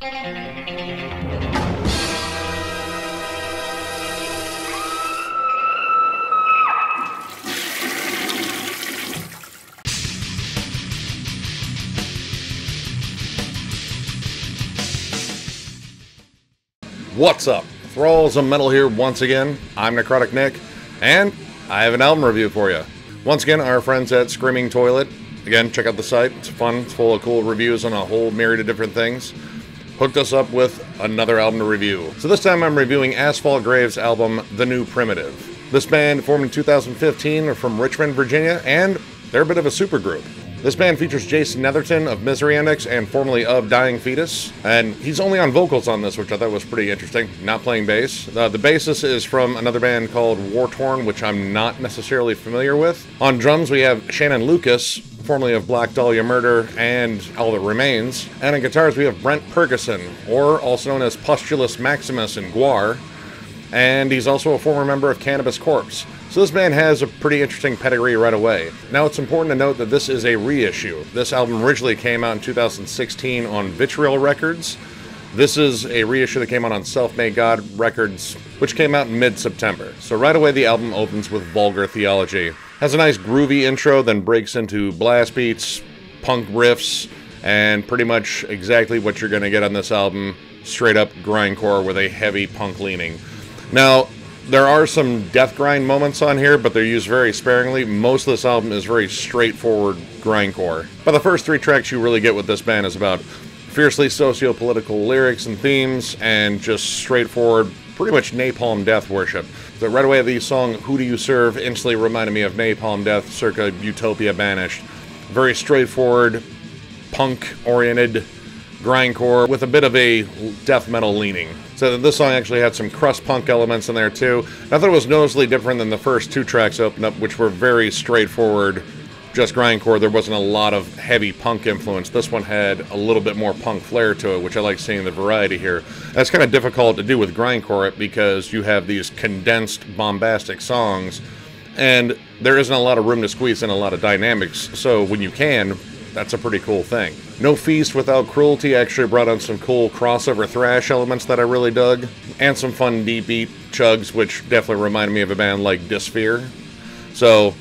What's up? Thralls of Metal here once again. I'm Necrotic Nick, and I have an album review for you. Once again, our friends at Screaming Toilet. Again, check out the site. It's fun. It's full of cool reviews on a whole myriad of different things. Hooked us up with another album to review. So this time I'm reviewing Asphalt Graves' album, The New Primitive. This band, formed in 2015, from Richmond, Virginia, and they're a bit of a supergroup. This band features Jason Netherton of Misery Index and formerly of Dying Fetus, and he's only on vocals on this, which I thought was pretty interesting, not playing bass. Uh, the bassist is from another band called War Torn, which I'm not necessarily familiar with. On drums, we have Shannon Lucas, formerly of Black Dahlia Murder and All That Remains. And on guitars, we have Brent Purgason, or also known as Pustulus Maximus in Gwar, and he's also a former member of Cannabis Corpse. So this band has a pretty interesting pedigree right away. Now it's important to note that this is a reissue. This album originally came out in 2016 on Vitriol Records. This is a reissue that came out on Selfmadegod Records, which came out in mid September. So right away the album opens with Vulgar Theology. Has a nice groovy intro, then breaks into blast beats, punk riffs, and pretty much exactly what you're going to get on this album straight up grindcore with a heavy punk leaning. Now, there are some death grind moments on here, but they're used very sparingly. Most of this album is very straightforward grindcore. But the first three tracks you really get with this band is about fiercely socio-political lyrics and themes, and just straightforward, pretty much napalm death worship. So right away, the song "Who Do You Serve" instantly reminded me of Napalm Death, circa Utopia Banished. Very straightforward, punk-oriented grindcore with a bit of a death metal leaning. So this song actually had some crust punk elements in there too. I thought it was noticeably different than the first two tracks opened up, which were very straightforward, just grindcore. There wasn't a lot of heavy punk influence. This one had a little bit more punk flair to it, which I like seeing the variety here. That's kind of difficult to do with grindcore because you have these condensed, bombastic songs, and there isn't a lot of room to squeeze in a lot of dynamics. So when you can, that's a pretty cool thing. No Feast Without Cruelty actually brought on some cool crossover thrash elements that I really dug, and some fun D beat chugs, which definitely reminded me of a band like Disfear. So,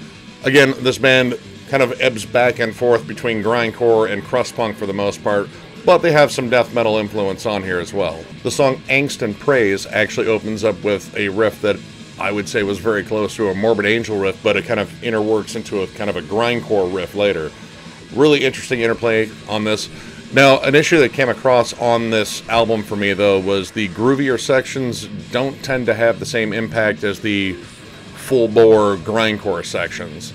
again, this band kind of ebbs back and forth between grindcore and crust punk for the most part, but they have some death metal influence on here as well. The song Angst and Praise actually opens up with a riff that I would say was very close to a Morbid Angel riff, but it kind of interworks into a kind of a grindcore riff later. Really interesting interplay on this. Now, an issue that came across on this album for me, though, was the groovier sections don't tend to have the same impact as the full bore grindcore sections.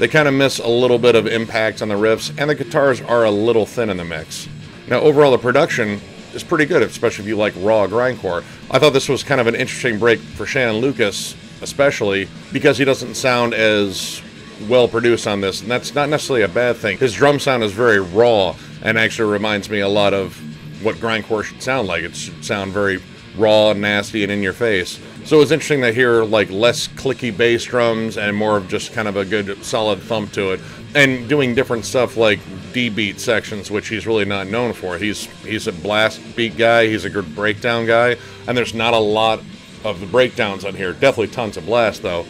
They kind of miss a little bit of impact on the riffs, and the guitars are a little thin in the mix. Now, overall, the production is pretty good, especially if you like raw grindcore. I thought this was kind of an interesting break for Shannon Lucas, especially because he doesn't sound as well produced on this, and that's not necessarily a bad thing. His drum sound is very raw and actually reminds me a lot of what grindcore should sound like. It should sound very raw, nasty, and in your face. So it's interesting to hear like less clicky bass drums and more of just kind of a good solid thump to it, and doing different stuff like D beat sections, which he's really not known for. He's he's a blast beat guy. He's a good breakdown guy, and there's not a lot of the breakdowns on here. Definitely tons of blast though.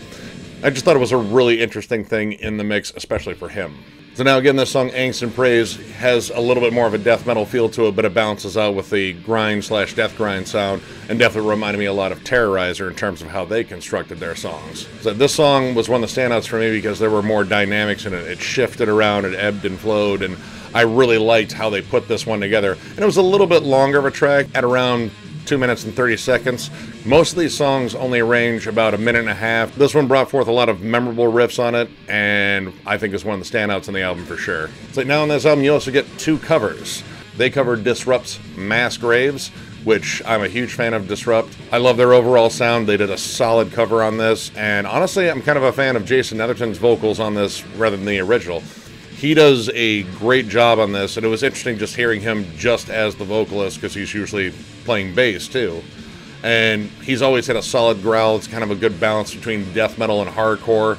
I just thought it was a really interesting thing in the mix, especially for him. So now again, this song "Angst and Praise" has a little bit more of a death metal feel to it, but it balances out with the grind slash death grind sound, and definitely reminded me a lot of Terrorizer in terms of how they constructed their songs. So this song was one of the standouts for me because there were more dynamics in it. It shifted around, it ebbed and flowed, and I really liked how they put this one together. And it was a little bit longer of a track at around 2 minutes and 30 seconds. Most of these songs only range about a minute and a half. This one brought forth a lot of memorable riffs on it, and I think is one of the standouts on the album for sure. So now on this album, you also get two covers. They covered Disrupt's Mass Graves, which I'm a huge fan of Disrupt. I love their overall sound. They did a solid cover on this, and honestly, I'm kind of a fan of Jason Netherton's vocals on this rather than the original he does a great job on this, and it was interesting just hearing him just as the vocalist because he's usually playing bass too. And he's always had a solid growl. It's kind of a good balance between death metal and hardcore,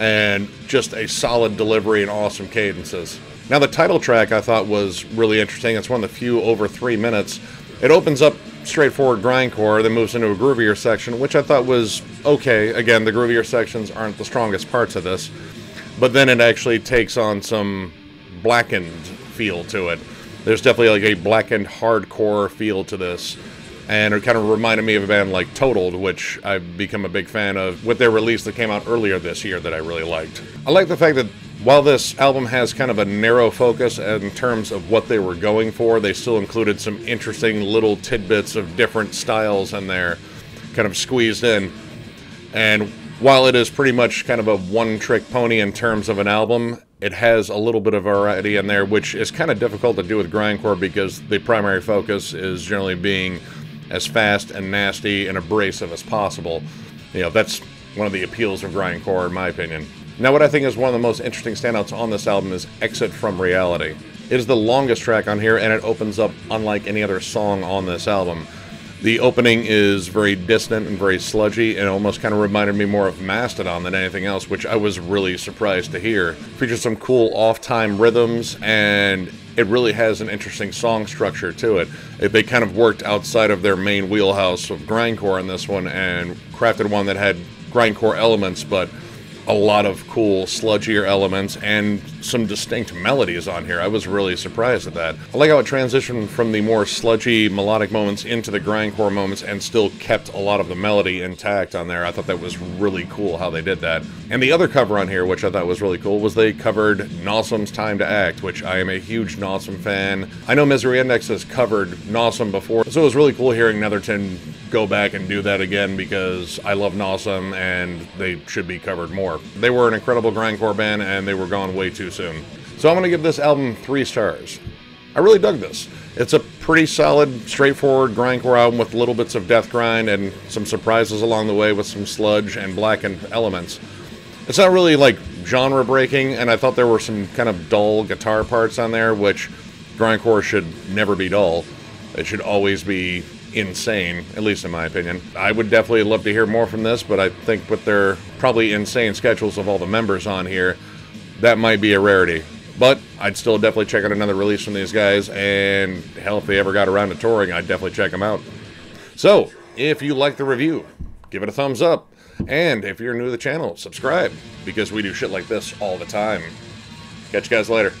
and just a solid delivery and awesome cadences. Now, the title track I thought was really interesting. It's one of the few over three minutes. It opens up straightforward grindcore, then moves into a groovier section, which I thought was okay. Again, the groovier sections aren't the strongest parts of this, but then it actually takes on some blackened feel to it. There's definitely like a blackened hardcore feel to this. And it kind of reminded me of a band like Totaled, which I've become a big fan of with their release that came out earlier this year that I really liked. I like the fact that while this album has kind of a narrow focus in terms of what they were going for, they still included some interesting little tidbits of different styles in there, kind of squeezed in. And while it is pretty much kind of a one trick pony in terms of an album, it has a little bit of variety in there, which is kind of difficult to do with grindcore because the primary focus is generally being as fast and nasty and abrasive as possible. You know, that's one of the appeals of grindcore, in my opinion. Now, what I think is one of the most interesting standouts on this album is Exit from Reality. It is the longest track on here, and it opens up unlike any other song on this album. The opening is very distant and very sludgy, and almost kind of reminded me more of Mastodon than anything else, which I was really surprised to hear. Features some cool off-time rhythms, and it really has an interesting song structure to it. They kind of worked outside of their main wheelhouse of grindcore in this one, and crafted one that had grindcore elements, but a lot of cool sludgier elements and some distinct melodies on here. I was really surprised at that. I like how it transitioned from the more sludgy melodic moments into the grindcore moments and still kept a lot of the melody intact on there. I thought that was really cool how they did that. And the other cover on here, which I thought was really cool, was they covered Nasum's Time to Act, which I am a huge Nasum fan. I know Misery Index has covered Nasum before, so it was really cool hearing Netherton go back and do that again because I love Nasum and they should be covered more. They were an incredible grindcore band and they were gone way too soon. So I'm going to give this album three stars. I really dug this. It's a pretty solid, straightforward grindcore album with little bits of death grind and some surprises along the way with some sludge and blackened elements. It's not really like genre breaking, and I thought there were some kind of dull guitar parts on there, which grindcore should never be dull. It should always be insane, at least in my opinion. I would definitely love to hear more from this, but I think with their probably insane schedules of all the members on here, that might be a rarity. But I'd still definitely check out another release from these guys, and hell, if they ever got around to touring, I'd definitely check them out. So, if you like the review, give it a thumbs up. And if you're new to the channel, subscribe, because we do shit like this all the time. Catch you guys later.